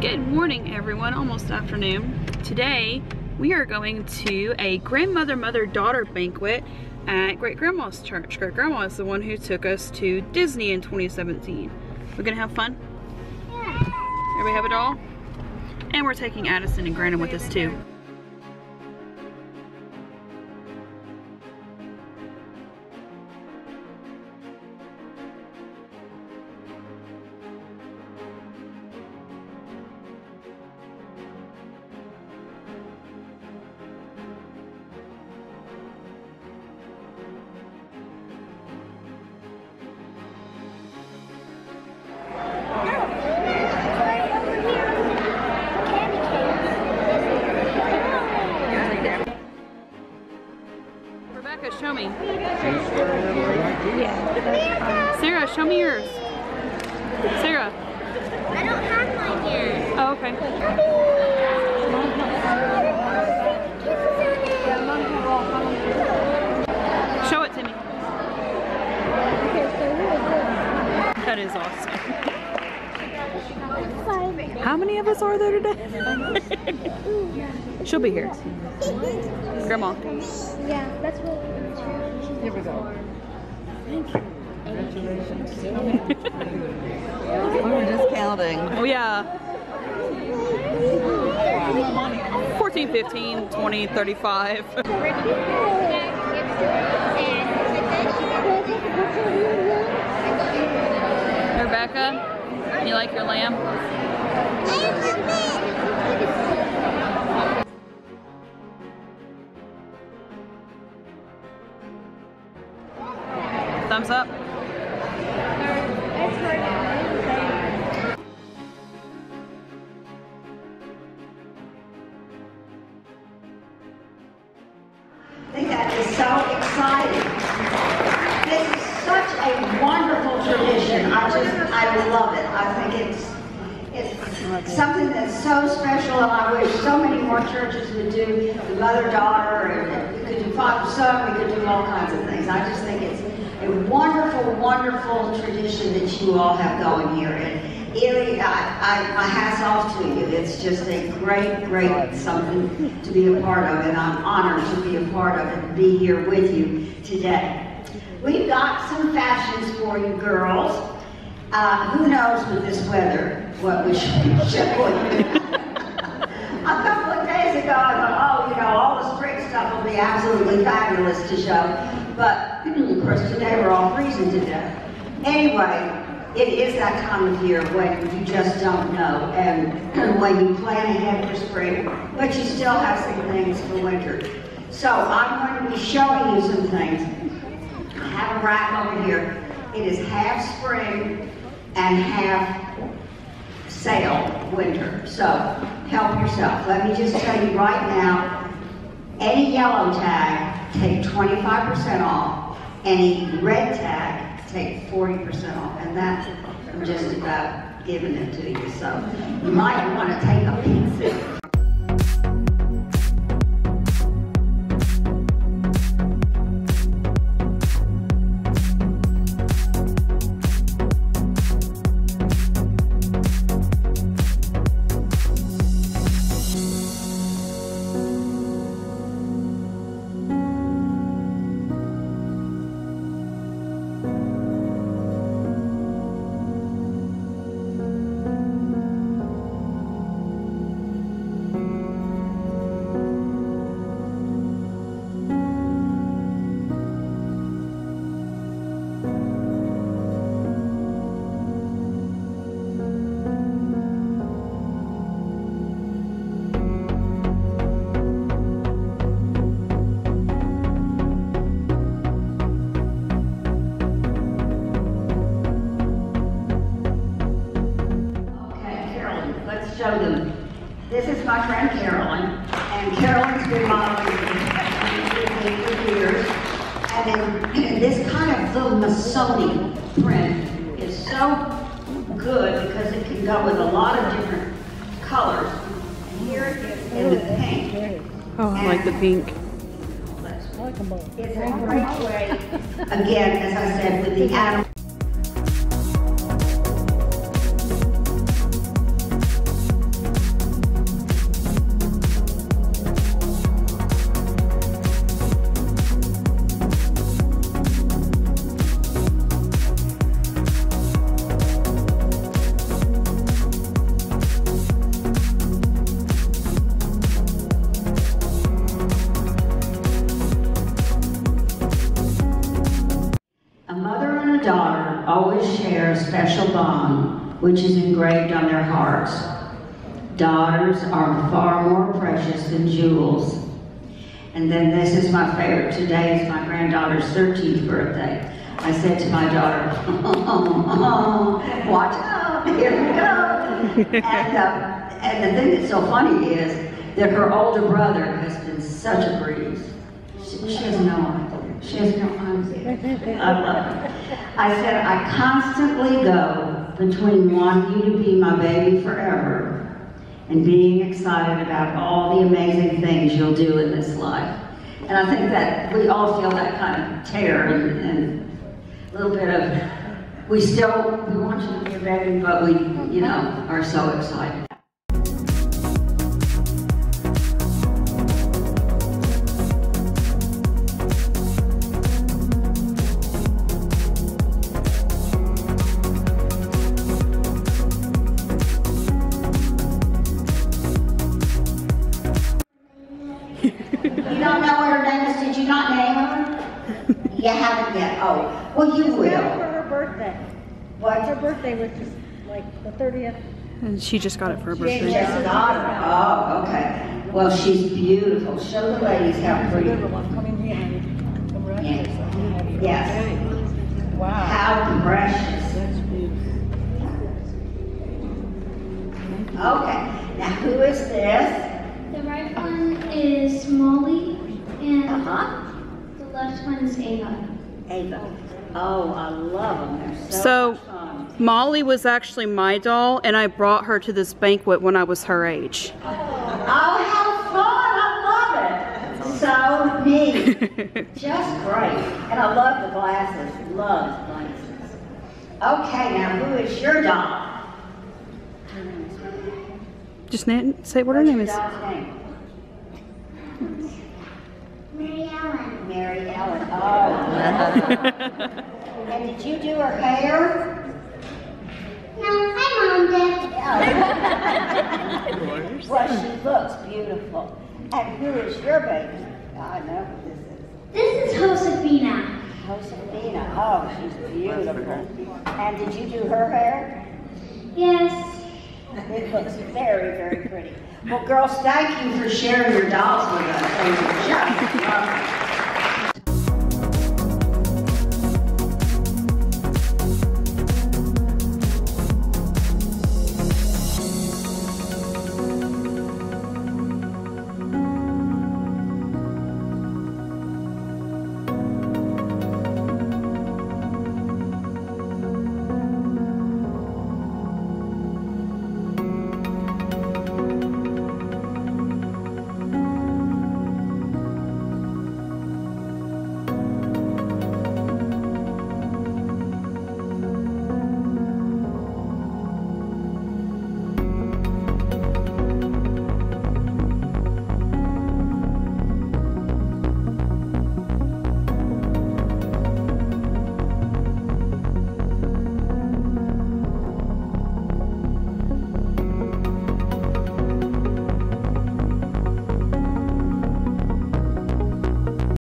Good morning everyone, almost afternoon. Today we are going to a grandmother mother daughter banquet at great grandma's church. Great grandma is the one who took us to Disney in 2017. We're gonna have fun? Yeah. Everybody have a doll? And we're taking Addison and Grandin with us too. Many of us are there today? She'll be here. Grandma. Yeah, that's what. Here we go. Thank you. Congratulations. We were just counting. Oh yeah. 14, 15, 20, 35. Rebecca, you like your lamb? Thumbs up. That is so exciting. This is such a wonderful tradition. I just, I love it. I think it's, it's something that's so special, and I wish so many more churches would do the mother-daughter, and we could do father-son, we could do all kinds of things. I just think it's a wonderful, wonderful tradition that you all have going here. And Erie, I, I, my hat's off to you. It's just a great, great something to be a part of, and I'm honored to be a part of it and be here with you today. We've got some fashions for you girls. Uh, who knows with this weather what we should be showing? a couple of days ago, I thought, oh, you know, all the spring stuff will be absolutely fabulous to show. But, of course, today we're all freezing to death. Anyway, it is that time of year when you just don't know and when you plan ahead for spring, but you still have some things for winter. So I'm going to be showing you some things. I have a rack over here. It is half spring and half sale winter. So help yourself. Let me just tell you right now, any yellow tag, take 25% off. Any red tag, take 40% off. And that's just about giving it to you. So you might want to take a piece. Let's show them. This is my friend Carolyn, and Carolyn's been modeling for years. And then this kind of little Missoni print is so good because it can go with a lot of different colors. And here it is in the pink. Oh, I like the pink. It's a great way, again, as I said, with the animal. Always share a special bond which is engraved on their hearts. Daughters are far more precious than jewels. And then this is my favorite. Today is my granddaughter's 13th birthday. I said to my daughter, watch out, here we go. And, uh, and the thing that's so funny is that her older brother has been such a breeze. She, she has no idea. She has no idea. I love it. I said, I constantly go between wanting you to be my baby forever and being excited about all the amazing things you'll do in this life. And I think that we all feel that kind of tear and, and a little bit of, we still, we want you to be a baby, but we, you know, are so excited. You haven't yet. Oh, well, you For will. her birthday. What? Her birthday was just like the 30th. And she just got it for her She birthday. just got her. Oh, okay. Well, she's beautiful. Show the ladies how pretty. Little coming behind. Congratulations. Yes. Wow. How precious. That's beautiful. Okay. Now, who is this? The right one is Molly, and Uh-huh. the left one is Ava. Ava. Oh, I love them. They're so, So- much fun. Molly was actually my doll, and I brought her to this banquet when I was her age. Oh, how fun! I love it. So neat. Just great. And I love the glasses. Love the glasses. Okay, now who is your doll? Just na- say what her name is. What's name? Mary Ellen. Mary Ellen. Oh. and did you do her hair? No, my mom did. Oh. well, she looks beautiful. And who is your baby? I know who this is. This is Josefina. Josefina. Oh, she's beautiful. And did you do her hair? Yes. It looks very, very pretty. Well, girls, thank you for sharing your dolls with us. They were just lovely.